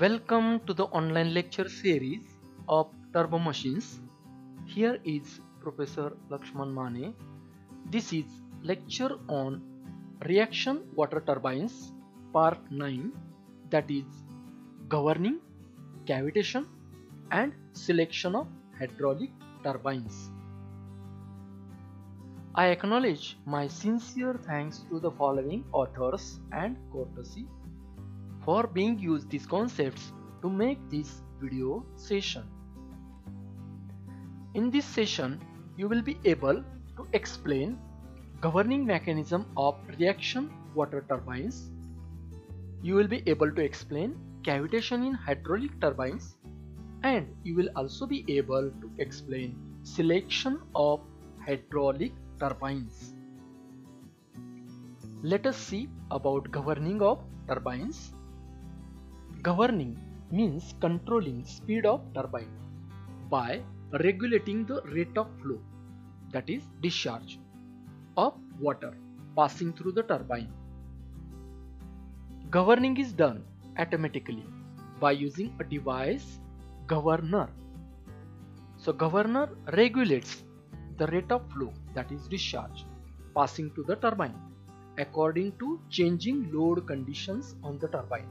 Welcome to the online lecture series of turbo machines. Here is Professor Lakshman Mane. This is lecture on reaction water turbines part 9 that is governing, cavitation and selection of hydraulic turbines. I acknowledge my sincere thanks to the following authors and courtesy for being used these concepts to make this video session. In this session, you will be able to explain governing mechanism of reaction water turbines. You will be able to explain cavitation in hydraulic turbines and you will also be able to explain selection of hydraulic turbines. Let us see about governing of turbines. Governing means controlling speed of turbine by regulating the rate of flow that is discharge of water passing through the turbine. Governing is done automatically by using a device governor. So governor regulates the rate of flow that is discharge passing to the turbine according to changing load conditions on the turbine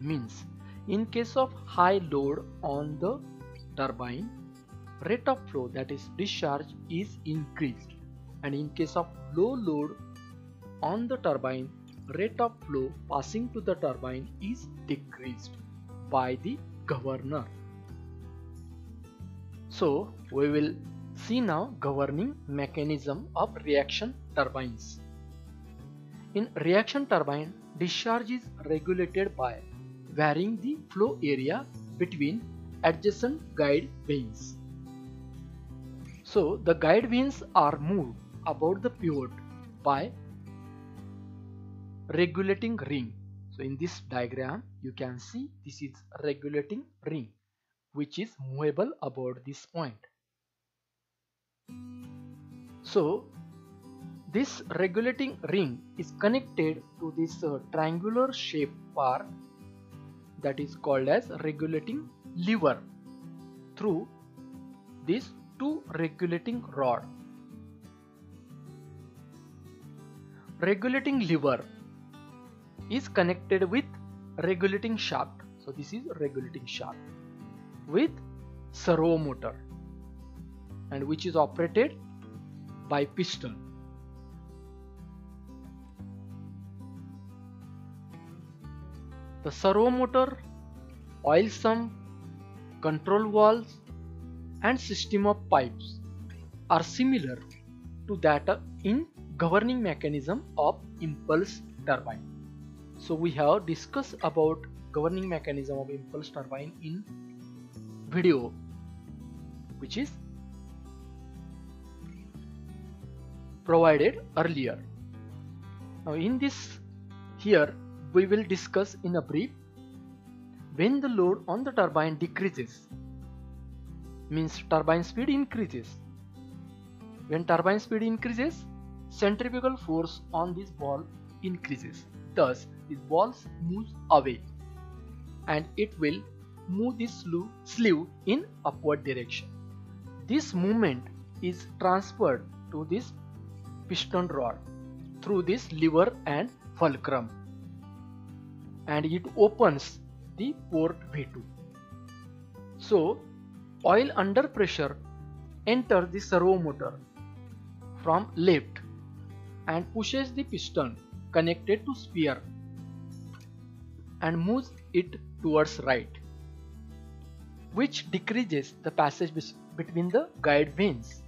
means in case of high load on the turbine rate of flow that is discharge is increased. And in case of low load on the turbine rate of flow passing to the turbine is decreased by the governor. So we will see now governing mechanism of reaction turbines. In reaction turbine discharge is regulated by varying the flow area between adjacent guide vanes. So the guide vanes are moved about the pivot by regulating ring. So in this diagram you can see this is regulating ring which is movable about this point. So this regulating ring is connected to this uh, triangular shape part that is called as regulating lever through these two regulating rod. Regulating lever is connected with regulating shaft. So this is regulating shaft with servo motor and which is operated by piston. The servo motor, oil sump, control valves and system of pipes are similar to that in governing mechanism of impulse turbine. So we have discussed about governing mechanism of impulse turbine in video which is provided earlier. Now in this here we will discuss in a brief. When the load on the turbine decreases means turbine speed increases. When turbine speed increases centrifugal force on this ball increases. Thus this ball moves away and it will move this sleeve in upward direction. This movement is transferred to this piston rod through this lever and fulcrum and it opens the port V2. So oil under pressure enters the servo motor from left and pushes the piston connected to sphere and moves it towards right which decreases the passage between the guide vanes.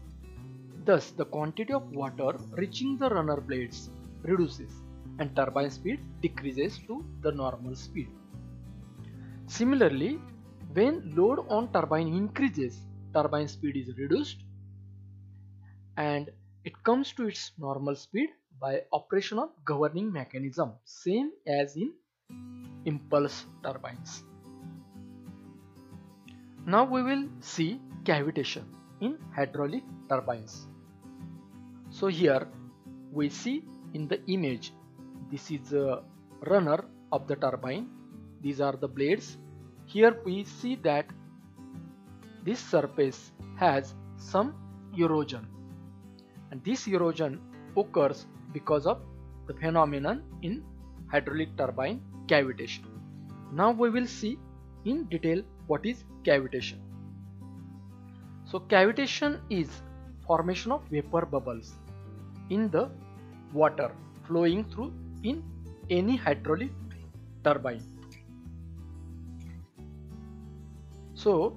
Thus the quantity of water reaching the runner blades reduces and turbine speed decreases to the normal speed. Similarly, when load on turbine increases, turbine speed is reduced and it comes to its normal speed by operation of governing mechanism same as in impulse turbines. Now we will see cavitation in hydraulic turbines. So here we see in the image this is a runner of the turbine these are the blades here we see that this surface has some erosion and this erosion occurs because of the phenomenon in hydraulic turbine cavitation. Now we will see in detail what is cavitation. So cavitation is formation of vapor bubbles in the water flowing through in any hydraulic turbine. So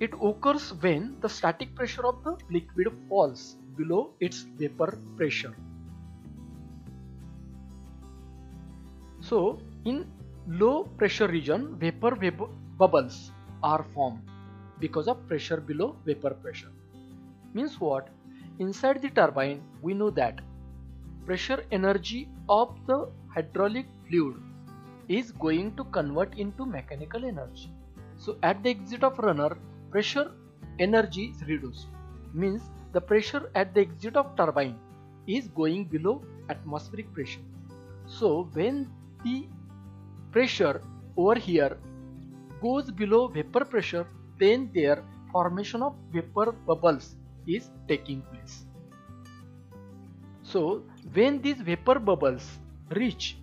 it occurs when the static pressure of the liquid falls below its vapor pressure. So in low pressure region vapor, vapor bubbles are formed because of pressure below vapor pressure. Means what? Inside the turbine we know that pressure energy of the hydraulic fluid is going to convert into mechanical energy. So at the exit of runner pressure energy is reduced means the pressure at the exit of turbine is going below atmospheric pressure. So when the pressure over here goes below vapor pressure then their formation of vapor bubbles is taking place. So when these vapor bubbles reach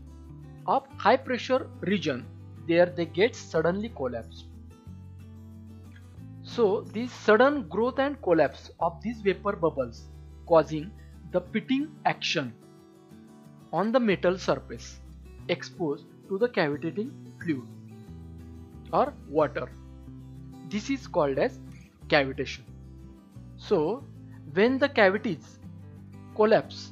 up high pressure region there they get suddenly collapsed. So this sudden growth and collapse of these vapor bubbles causing the pitting action on the metal surface exposed to the cavitating fluid or water. This is called as cavitation. So when the cavities collapse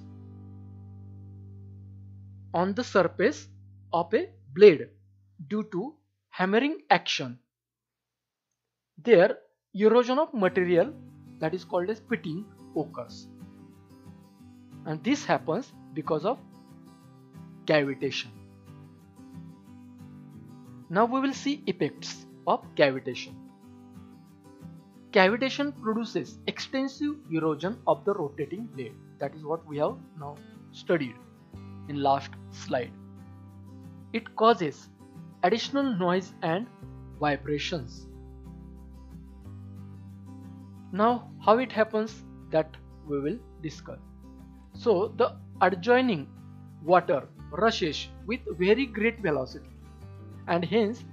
on the surface of a blade due to hammering action, there erosion of material that is called as pitting occurs and this happens because of cavitation. Now we will see effects of cavitation. Cavitation produces extensive erosion of the rotating blade. That is what we have now studied in last slide. It causes additional noise and vibrations. Now how it happens that we will discuss. So the adjoining water rushes with very great velocity and hence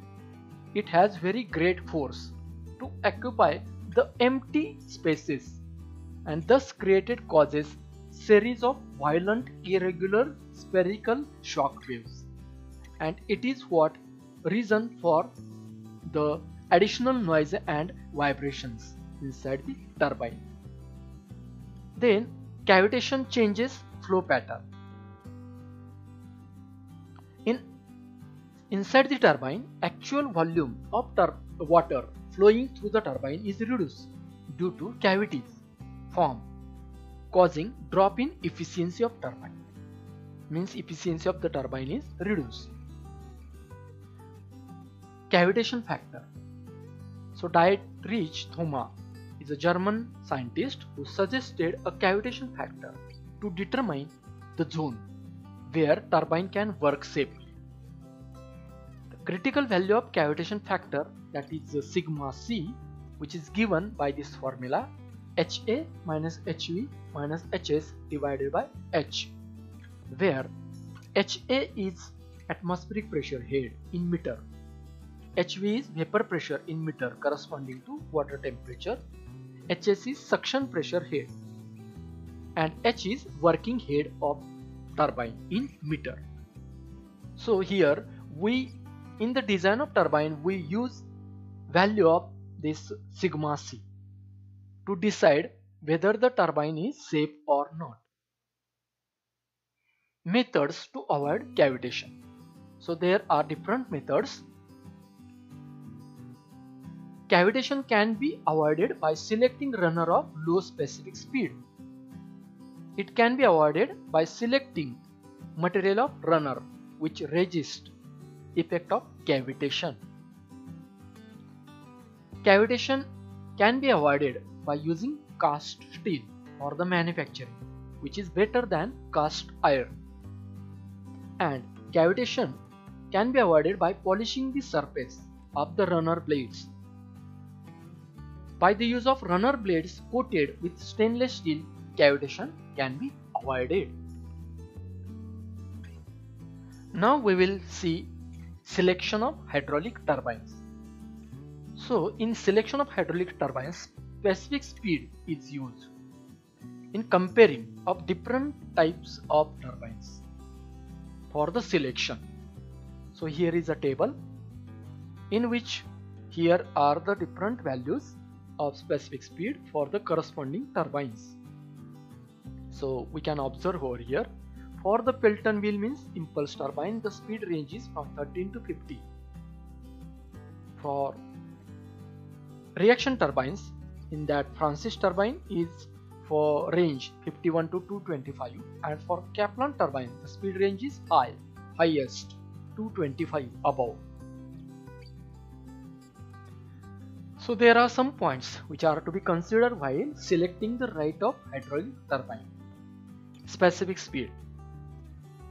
it has very great force to occupy the empty spaces and thus created causes series of violent irregular spherical shock waves and it is what reason for the additional noise and vibrations inside the turbine. Then cavitation changes flow pattern. In inside the turbine, actual volume of water flowing through the turbine is reduced due to cavities form causing drop in efficiency of turbine. Means efficiency of the turbine is reduced. Cavitation factor. So Dietrich Thoma is a German scientist who suggested a cavitation factor to determine the zone where turbine can work safely. The critical value of cavitation factor that is sigma c which is given by this formula HA minus HV minus HS divided by H where HA is atmospheric pressure head in meter. HV is vapor pressure in meter corresponding to water temperature. HS is suction pressure head. And H is working head of turbine in meter. So here we in the design of turbine we use value of this sigma c to decide whether the turbine is safe or not. Methods to avoid cavitation. So there are different methods. Cavitation can be avoided by selecting runner of low specific speed. It can be avoided by selecting material of runner which resist effect of cavitation. Cavitation can be avoided by using cast steel for the manufacturing which is better than cast iron and cavitation can be avoided by polishing the surface of the runner blades. By the use of runner blades coated with stainless steel, cavitation can be avoided. Now we will see selection of hydraulic turbines. So in selection of hydraulic turbines, specific speed is used in comparing of different types of turbines for the selection. So here is a table in which here are the different values of specific speed for the corresponding turbines. So we can observe over here for the Pelton wheel means impulse turbine the speed ranges from 13 to 50. For reaction turbines in that Francis turbine is for range 51 to 225 and for Kaplan turbine the speed range is high highest 225 above. So there are some points which are to be considered while selecting the right of hydraulic turbine. Specific speed.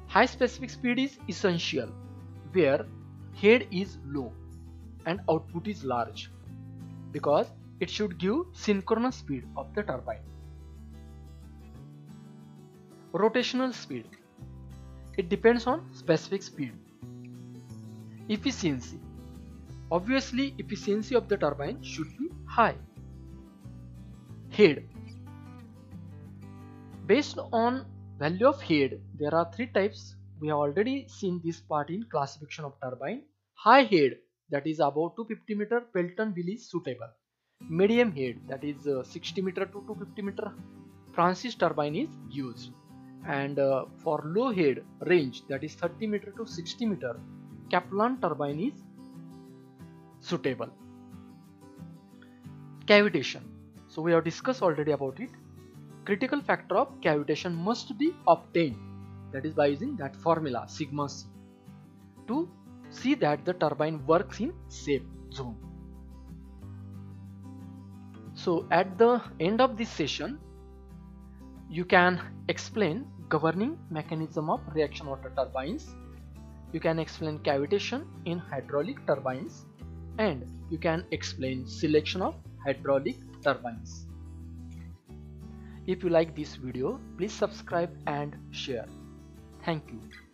High specific speed is essential where head is low and output is large because it should give synchronous speed of the turbine. Rotational speed. It depends on specific speed. Efficiency. Obviously efficiency of the turbine should be high. Head. Based on value of head there are three types. We have already seen this part in classification of turbine. High head that is above 250 meter Pelton wheel is suitable. Medium head that is uh, 60 meter to 250 meter Francis turbine is used and uh, for low head range that is 30 meter to 60 meter Kaplan turbine is suitable. Cavitation. So we have discussed already about it. Critical factor of cavitation must be obtained that is by using that formula sigma c to see that the turbine works in safe zone. So at the end of this session you can explain governing mechanism of reaction water turbines you can explain cavitation in hydraulic turbines and you can explain selection of hydraulic turbines. If you like this video, please subscribe and share. Thank you.